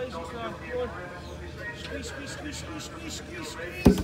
eyes look up. Come. Squeeze, squeeze, squeeze, squeeze, squeeze, squeeze, squeeze.